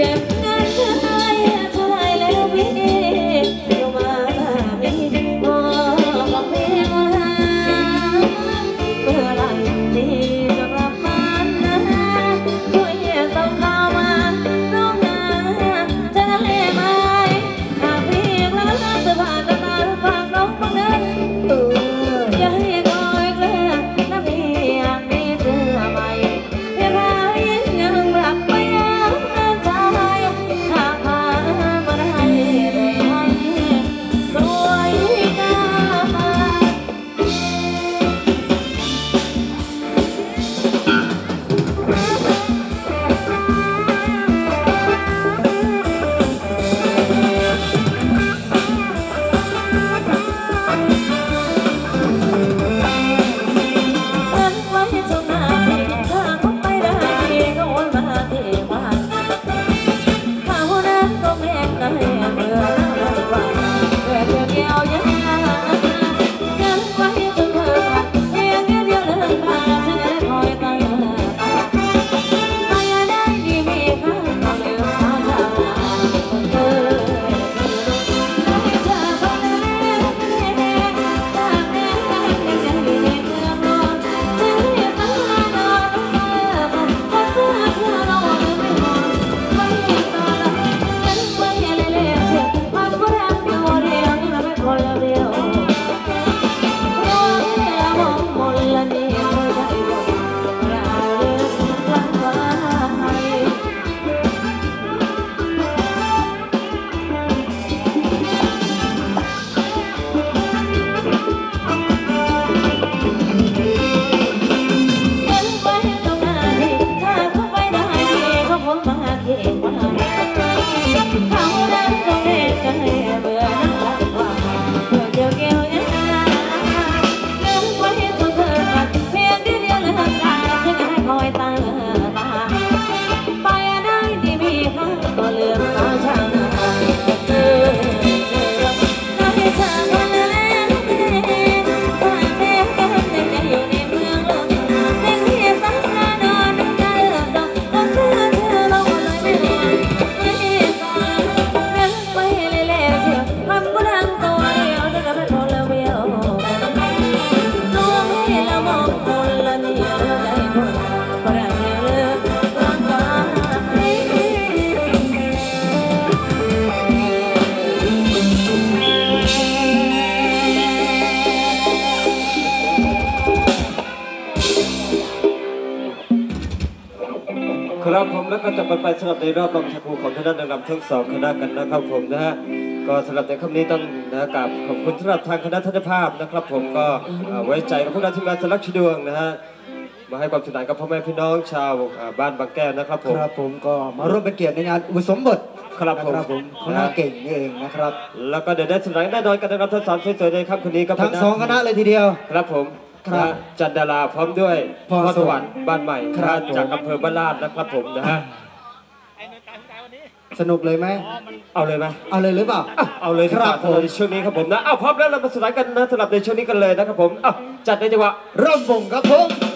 Okay. ครับผมแล้วก็จะไปสำหรับในรอบรองชาคูของทางด้านนางรำทั้งสองคณะกันนะครับผมนะฮะก็สำหรับในคำนี้ต้องนะกราบขอบคุณสำหรับทางคณะทัศนภาพนะครับ ผมก็ไว้ใจกับพวกเราทีมงานสลักชดวงนะฮะ มาให้ความสนุกสนานกับพ่อแม่พี่น้องชาวอ่าบ้านบางแก้วนะครับผมครับผมก็มาร่วมเป็นเกียรติในงานอุปสมบทครับผมนะครับผมคณะเก่งนี่เองนะครับ แล้วก็เดี๋ยวได้สนุกแน่นอนกันนะครับทั้งสามสวยๆในค่ำคืนนี้ก็เป็ทั้งสองคณะเลยทีเดียวครับผมครับนะจันดาราพร้อมด้วยพรพรสวรรค์บ้านใหม่ครับนะจากอำเภอบ้านลาดนะครับผมนะฮะสนุกเลยไหม เอาเลยไหมเอาเลยหรือเปล่าอะเอาเลยครับผมในช่วงนี้ครับผมนะอ้าวพร้อมแล้วเรามาสนานกันนะสำหรับในช่วงนี้กันเลยนะครับผมอ้าวจัดในจังหวะเริ่มวงครับผม